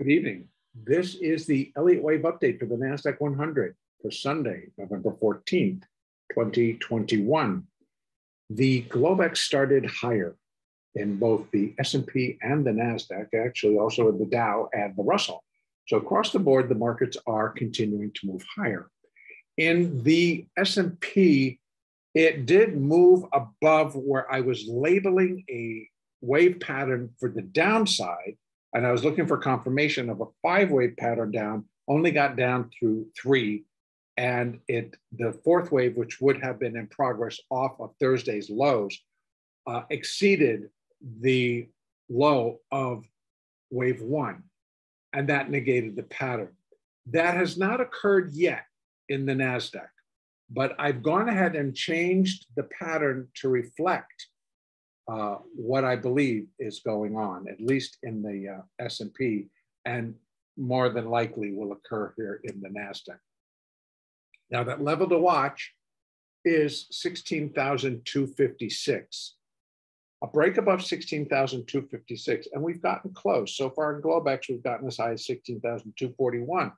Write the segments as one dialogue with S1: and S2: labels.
S1: Good evening. This is the Elliott Wave update for the NASDAQ 100 for Sunday, November 14th, 2021. The Globex started higher in both the S&P and the NASDAQ, actually also in the Dow and the Russell. So across the board, the markets are continuing to move higher. In the S&P, it did move above where I was labeling a wave pattern for the downside and I was looking for confirmation of a five wave pattern down, only got down through three. And it the fourth wave, which would have been in progress off of Thursday's lows, uh, exceeded the low of wave one. And that negated the pattern. That has not occurred yet in the NASDAQ, but I've gone ahead and changed the pattern to reflect uh, what I believe is going on, at least in the uh, S&P, and more than likely will occur here in the NASDAQ. Now that level to watch is 16,256. A break above 16,256, and we've gotten close. So far in Globex, we've gotten as high as 16,241.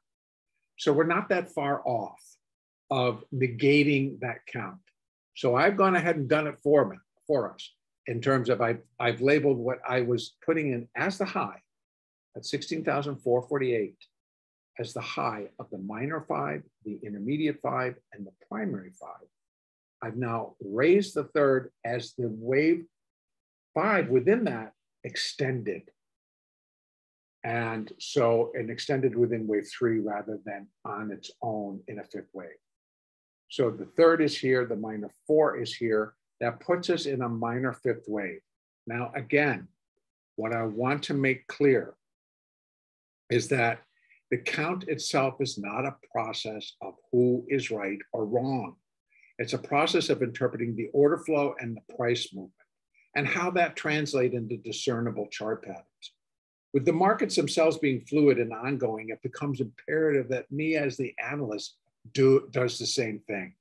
S1: So we're not that far off of negating that count. So I've gone ahead and done it for me, for us in terms of I've, I've labeled what I was putting in as the high at 16,448 as the high of the minor five, the intermediate five, and the primary five. I've now raised the third as the wave five within that extended. And so an extended within wave three rather than on its own in a fifth wave. So the third is here, the minor four is here, that puts us in a minor fifth wave. Now, again, what I want to make clear is that the count itself is not a process of who is right or wrong. It's a process of interpreting the order flow and the price movement and how that translate into discernible chart patterns. With the markets themselves being fluid and ongoing, it becomes imperative that me as the analyst do, does the same thing.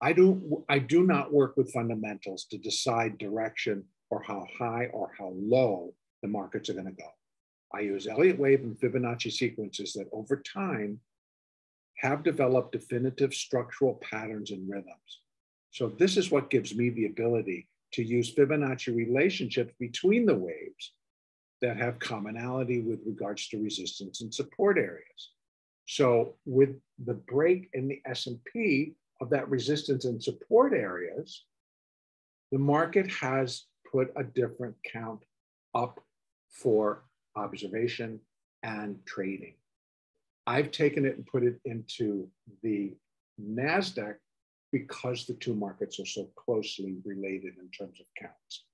S1: I do, I do not work with fundamentals to decide direction or how high or how low the markets are going to go. I use Elliott wave and Fibonacci sequences that over time have developed definitive structural patterns and rhythms. So this is what gives me the ability to use Fibonacci relationships between the waves that have commonality with regards to resistance and support areas. So with the break in the S&P, of that resistance and support areas, the market has put a different count up for observation and trading. I've taken it and put it into the NASDAQ because the two markets are so closely related in terms of counts.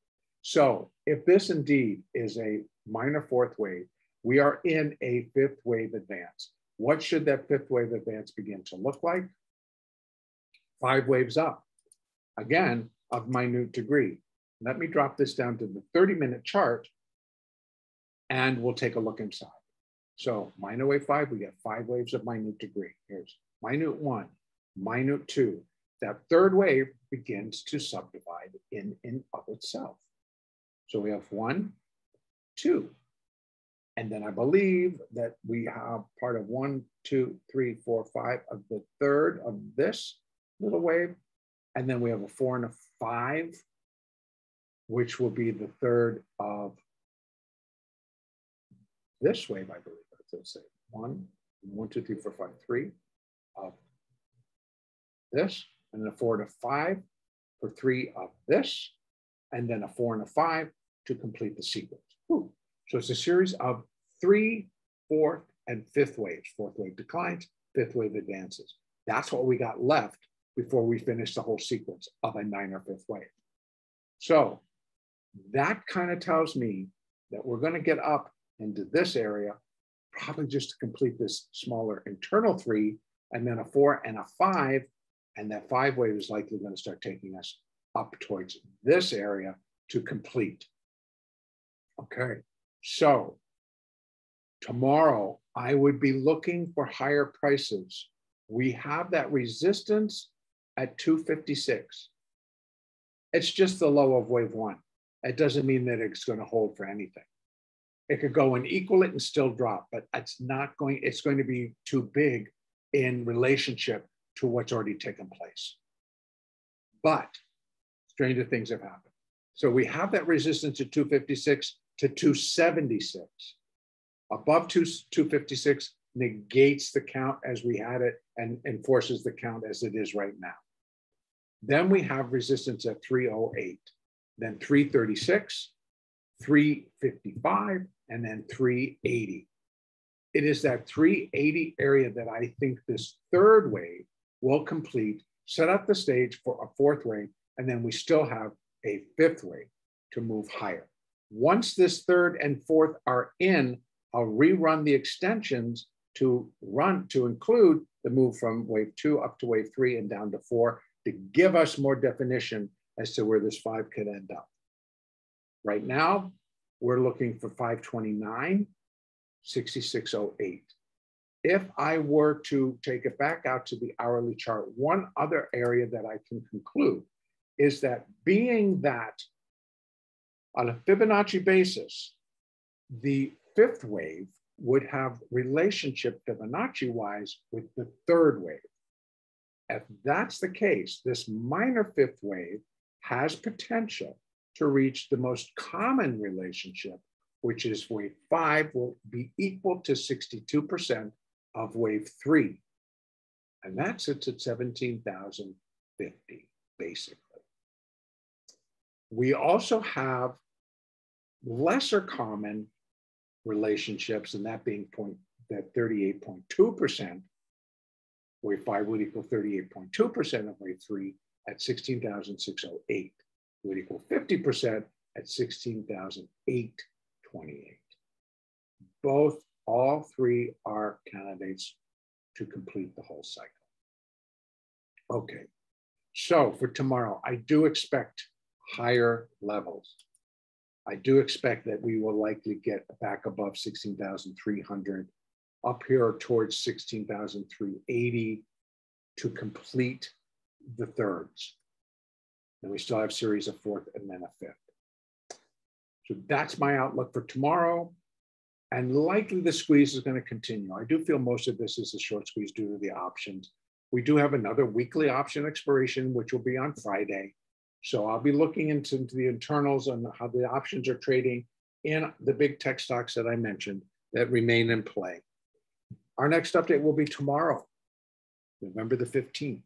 S1: So if this indeed is a minor fourth wave, we are in a fifth wave advance. What should that fifth wave advance begin to look like? Five waves up, again, of minute degree. Let me drop this down to the 30 minute chart and we'll take a look inside. So minute wave five, we get five waves of minute degree. Here's minute one, minute two. That third wave begins to subdivide in and of itself. So we have one, two. And then I believe that we have part of one, two, three, four, five of the third of this little wave. And then we have a four and a five, which will be the third of this wave, I believe. Let's say one, one, two, three, four, five, three of this, and then a four and a five for three of this, and then a four and a five to complete the sequence. Ooh. So it's a series of three, fourth, and fifth waves. Fourth wave declines, fifth wave advances. That's what we got left before we finish the whole sequence of a minor fifth wave. So that kind of tells me that we're going to get up into this area, probably just to complete this smaller internal three, and then a four and a five. And that five wave is likely going to start taking us up towards this area to complete. Okay, so tomorrow I would be looking for higher prices. We have that resistance at 256. It's just the low of wave one. It doesn't mean that it's going to hold for anything. It could go and equal it and still drop, but it's not going, it's going to be too big in relationship to what's already taken place. But stranger things have happened. So we have that resistance at 256 to 276. Above 2, 256 negates the count as we had it and enforces the count as it is right now. Then we have resistance at 308, then 336, 355, and then 380. It is that 380 area that I think this third wave will complete, set up the stage for a fourth wave, and then we still have a fifth wave to move higher. Once this third and fourth are in, I'll rerun the extensions to run to include the move from wave two up to wave three and down to four to give us more definition as to where this five could end up. Right now, we're looking for 529, 6608. If I were to take it back out to the hourly chart, one other area that I can conclude is that being that on a Fibonacci basis, the fifth wave would have relationship to Fibonacci wise with the third wave. If that's the case, this minor fifth wave has potential to reach the most common relationship, which is wave five will be equal to 62% of wave three. And that sits at 17,050, basically. We also have lesser common relationships, and that being point that 38.2%, wave five would equal 38.2% of wave three at 16,608 would equal 50% at 16,828. Both, all three are candidates to complete the whole cycle. Okay, so for tomorrow, I do expect higher levels. I do expect that we will likely get back above 16,300, up here towards 16,380 to complete the thirds. And we still have series of fourth and then a fifth. So that's my outlook for tomorrow. And likely the squeeze is going to continue. I do feel most of this is a short squeeze due to the options. We do have another weekly option expiration, which will be on Friday. So I'll be looking into, into the internals and how the options are trading in the big tech stocks that I mentioned that remain in play. Our next update will be tomorrow, November the 15th.